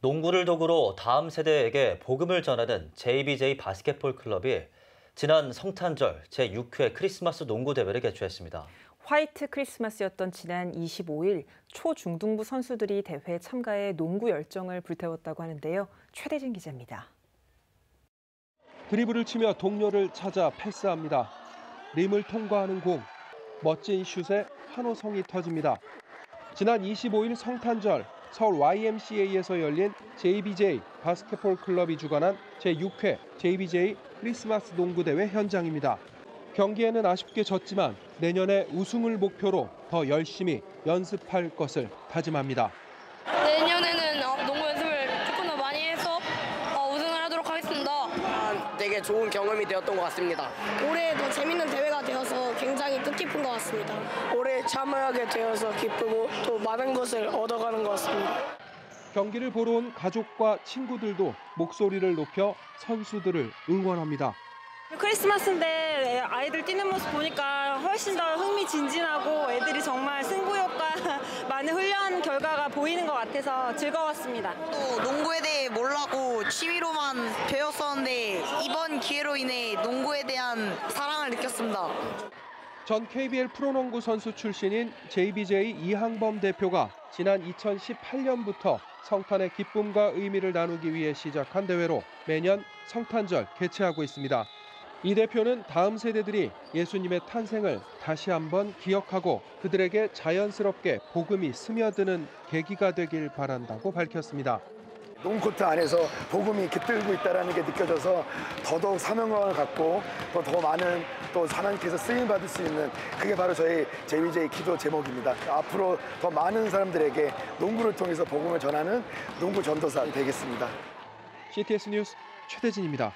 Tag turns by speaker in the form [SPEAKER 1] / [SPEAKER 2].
[SPEAKER 1] 농구를 도구로 다음 세대에게 복음을 전하는 JBJ 바스켓볼 클럽이 지난 성탄절 제6회 크리스마스 농구 대회를 개최했습니다.
[SPEAKER 2] 화이트 크리스마스였던 지난 25일 초중등부 선수들이 대회 참가에 농구 열정을 불태웠다고 하는데요. 최대진 기자입니다.
[SPEAKER 3] 드리블을 치며 동료를 찾아 패스합니다. 림을 통과하는 공, 멋진 슛에 환호성이 터집니다. 지난 25일 성탄절 서울 YMCA에서 열린 JBJ 바스켓볼 클럽이 주관한 제6회 JBJ 크리스마스 농구 대회 현장입니다. 경기에는 아쉽게 졌지만 내년에 우승을 목표로 더 열심히 연습할 것을 다짐합니다.
[SPEAKER 4] 내년에는 어, 농구 연습을 조금 더 많이 해서 어, 우승을 하도록 하겠습니다.
[SPEAKER 5] 아, 되게 좋은 경험이 되었던 것 같습니다.
[SPEAKER 4] 올해도 재밌는 대회가 되어서 굉장히 뜻깊은 것 같습니다.
[SPEAKER 5] 올해 참여하게 되어서 기쁘고 또 많은 것을 얻어가는 것 같습니다.
[SPEAKER 3] 경기를 보러 온 가족과 친구들도 목소리를 높여 선수들을 응원합니다.
[SPEAKER 6] 크리스마스인데 아이들 뛰는 모습 보니까 훨씬 더 흥미진진하고 애들이 정말 승부욕과 많은 훈련 결과가 보이는 것 같아서 즐거웠습니다.
[SPEAKER 7] 또 농구에 대해 몰라고 취미로만 배웠었는데 기회로 인해 농구에 대한 사랑을 느꼈습니다.
[SPEAKER 3] 전 KBL 프로농구 선수 출신인 JBJ 이항범 대표가 지난 2018년부터 성탄의 기쁨과 의미를 나누기 위해 시작한 대회로 매년 성탄절 개최하고 있습니다. 이 대표는 다음 세대들이 예수님의 탄생을 다시 한번 기억하고 그들에게 자연스럽게 복음이 스며드는 계기가 되길 바란다고 밝혔습니다.
[SPEAKER 8] 농코트 안에서 복음이 깃들고 있다는 게 느껴져서 더더욱 사명감을 갖고 또 더 많은 또 하나님께서 쓰임 받을 수 있는 그게 바로 저희 JBJ 기도 제목입니다. 앞으로 더 많은 사람들에게 농구를 통해서 복음을 전하는 농구 전도사 되겠습니다.
[SPEAKER 3] CTS 뉴스 최대진입니다.